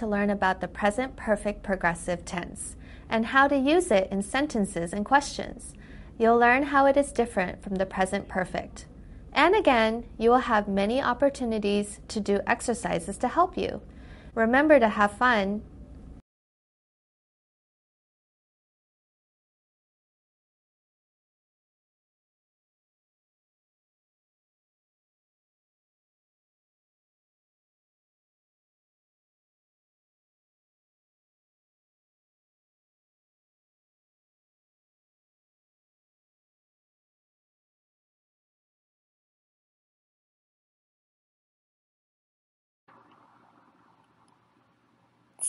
to learn about the present perfect progressive tense and how to use it in sentences and questions. You'll learn how it is different from the present perfect. And again, you will have many opportunities to do exercises to help you. Remember to have fun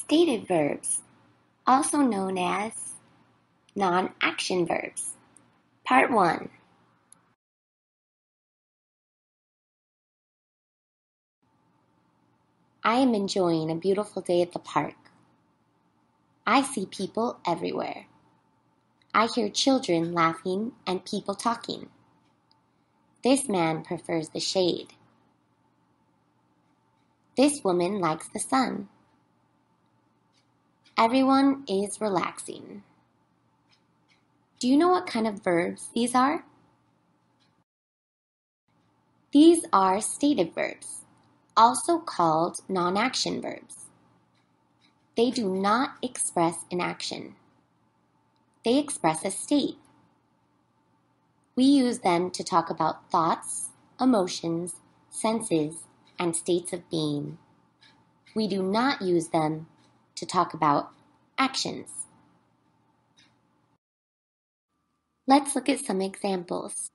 Stative verbs, also known as non-action verbs. Part 1. I am enjoying a beautiful day at the park. I see people everywhere. I hear children laughing and people talking. This man prefers the shade. This woman likes the sun. Everyone is relaxing. Do you know what kind of verbs these are? These are stative verbs, also called non-action verbs. They do not express an action. They express a state. We use them to talk about thoughts, emotions, senses, and states of being. We do not use them to talk about actions. Let's look at some examples.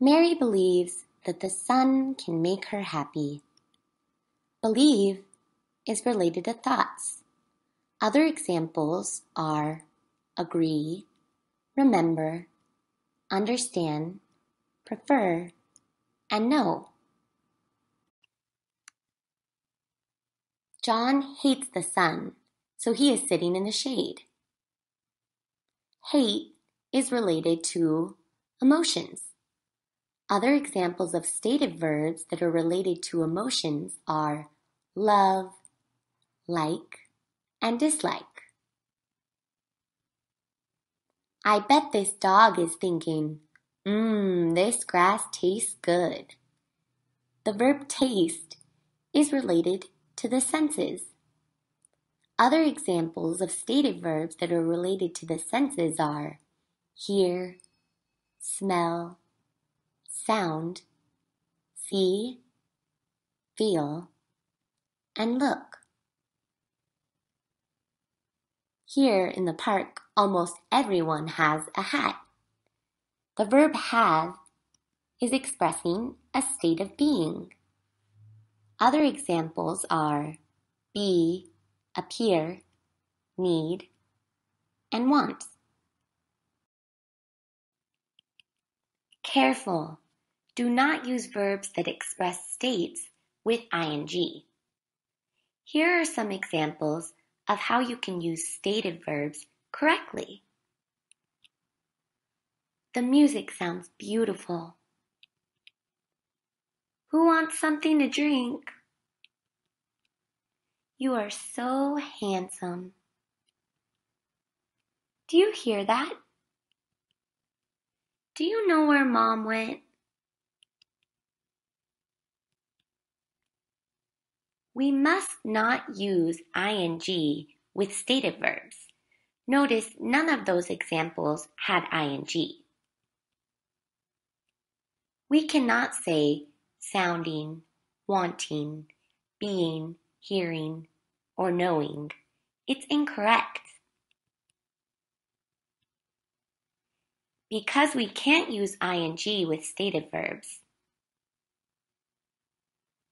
Mary believes that the sun can make her happy. Believe is related to thoughts. Other examples are agree, remember, understand, prefer, and know. John hates the sun, so he is sitting in the shade. Hate is related to emotions. Other examples of stative verbs that are related to emotions are love, like, and dislike. I bet this dog is thinking, mmm, this grass tastes good. The verb taste is related to the senses. Other examples of stative verbs that are related to the senses are hear, smell, sound, see, feel, and look. Here in the park, almost everyone has a hat. The verb have is expressing a state of being. Other examples are be, appear, need, and want. Careful! Do not use verbs that express states with ing. Here are some examples of how you can use stative verbs correctly. The music sounds beautiful. Who wants something to drink? You are so handsome. Do you hear that? Do you know where mom went? We must not use ing with stative verbs. Notice none of those examples had ing. We cannot say sounding, wanting, being, hearing, or knowing. It's incorrect. Because we can't use ing with stative verbs,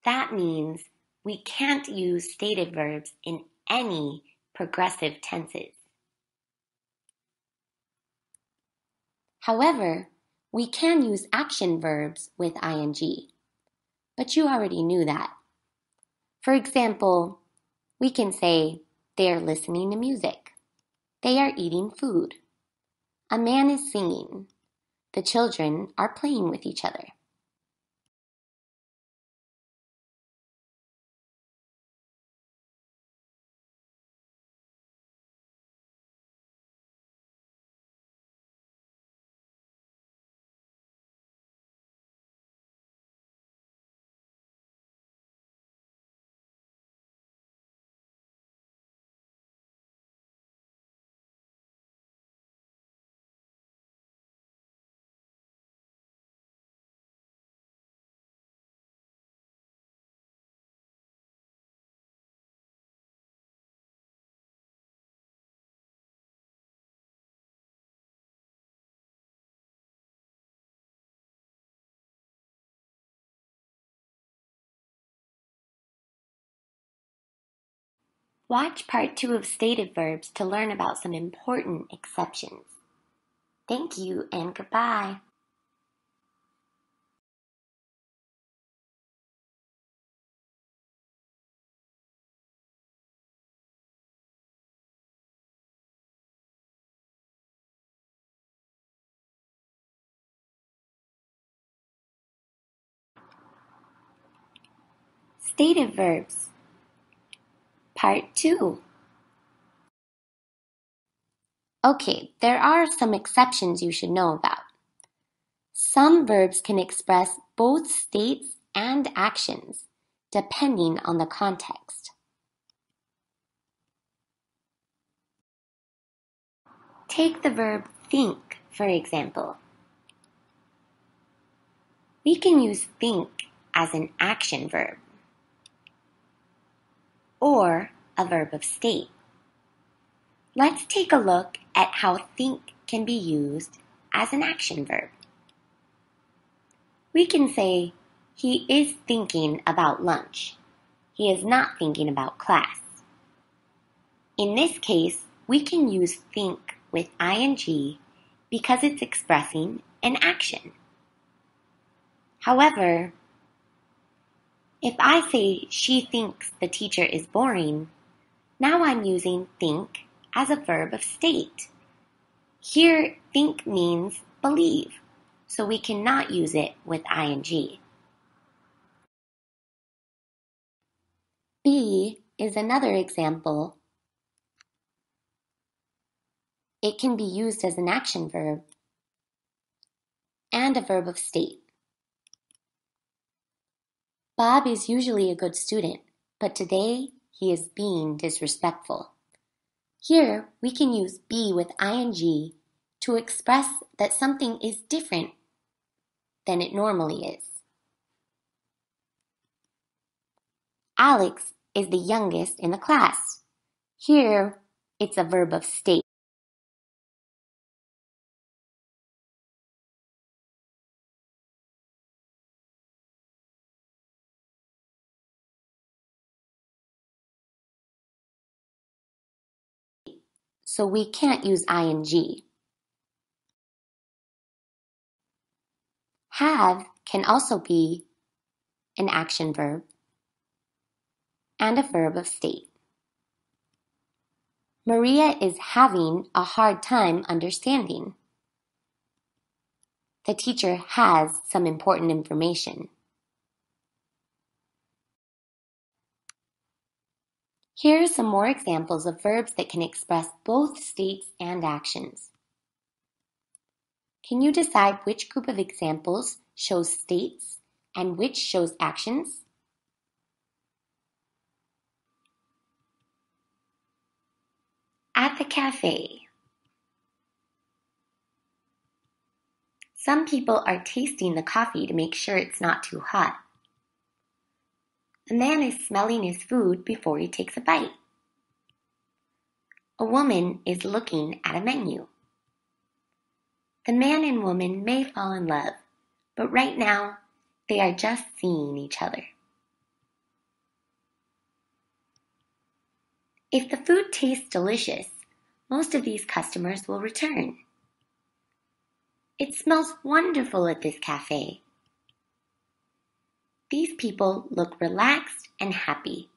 that means we can't use stative verbs in any progressive tenses. However, we can use action verbs with ing but you already knew that. For example, we can say, they are listening to music. They are eating food. A man is singing. The children are playing with each other. Watch part two of stative verbs to learn about some important exceptions. Thank you and goodbye. Stative verbs. Part 2. Okay, there are some exceptions you should know about. Some verbs can express both states and actions, depending on the context. Take the verb think, for example. We can use think as an action verb or a verb of state. Let's take a look at how think can be used as an action verb. We can say, he is thinking about lunch. He is not thinking about class. In this case, we can use think with ing because it's expressing an action. However, if I say she thinks the teacher is boring, now I'm using think as a verb of state. Here, think means believe, so we cannot use it with ing. Be is another example. It can be used as an action verb and a verb of state. Bob is usually a good student, but today he is being disrespectful. Here, we can use be with ing to express that something is different than it normally is. Alex is the youngest in the class. Here, it's a verb of state. So we can't use ing. Have can also be an action verb and a verb of state. Maria is having a hard time understanding. The teacher has some important information. Here are some more examples of verbs that can express both states and actions. Can you decide which group of examples shows states and which shows actions? At the cafe. Some people are tasting the coffee to make sure it's not too hot. A man is smelling his food before he takes a bite. A woman is looking at a menu. The man and woman may fall in love, but right now they are just seeing each other. If the food tastes delicious, most of these customers will return. It smells wonderful at this cafe. These people look relaxed and happy.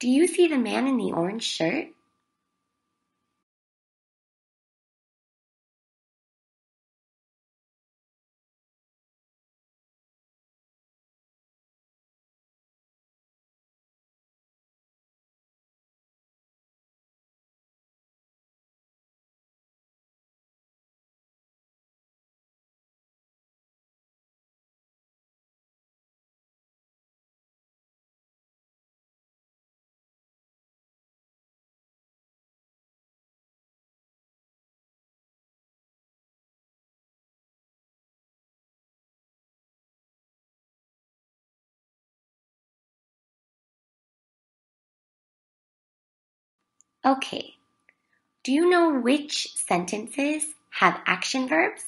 Do you see the man in the orange shirt? Okay. Do you know which sentences have action verbs?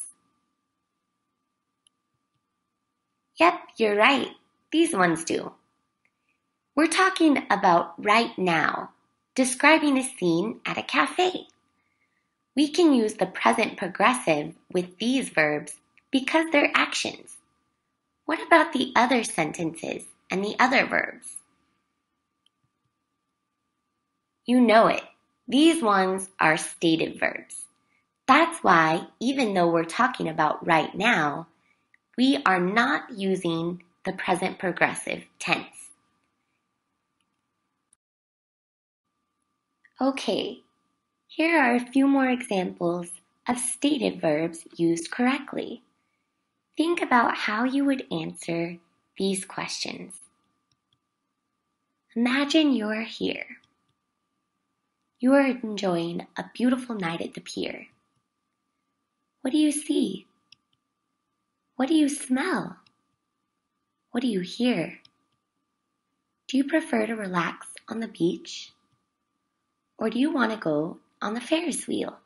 Yep, you're right. These ones do. We're talking about right now, describing a scene at a cafe. We can use the present progressive with these verbs because they're actions. What about the other sentences and the other verbs? You know it. These ones are stative verbs. That's why, even though we're talking about right now, we are not using the present progressive tense. Okay, here are a few more examples of stative verbs used correctly. Think about how you would answer these questions. Imagine you're here. You are enjoying a beautiful night at the pier. What do you see? What do you smell? What do you hear? Do you prefer to relax on the beach? Or do you want to go on the Ferris wheel?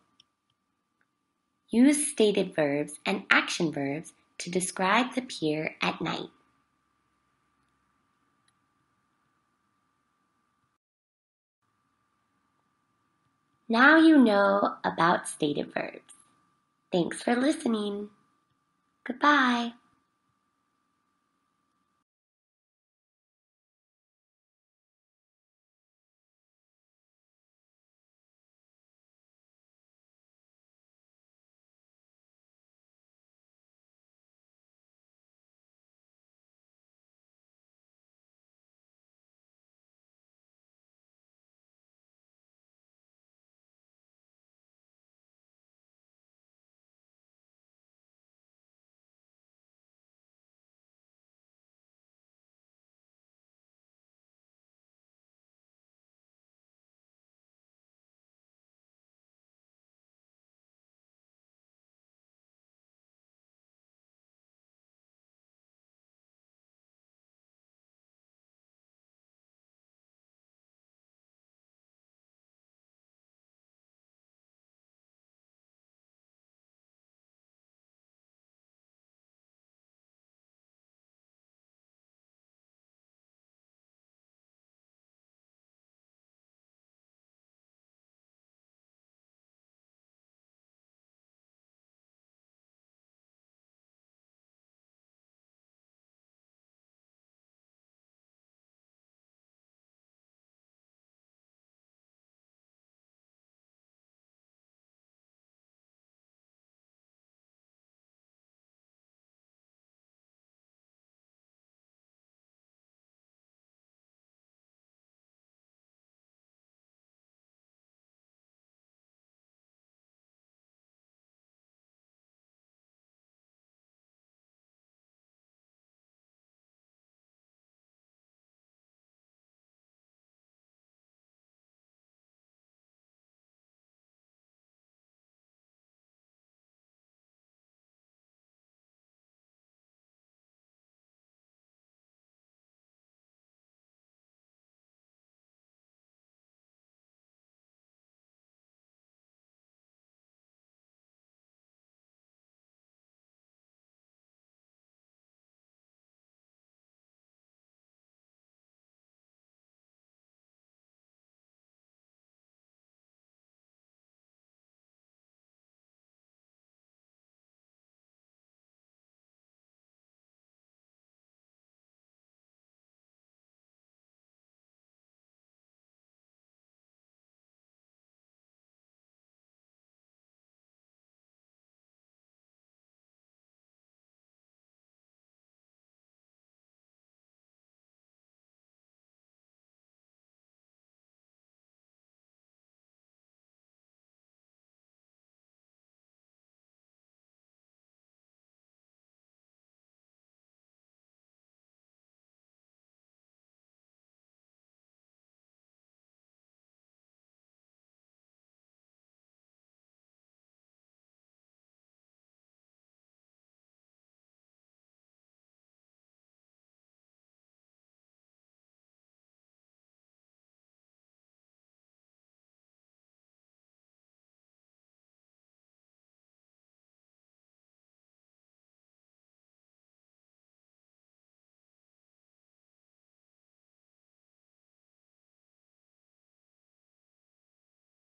Use stative verbs and action verbs to describe the pier at night. Now you know about stative verbs. Thanks for listening. Goodbye.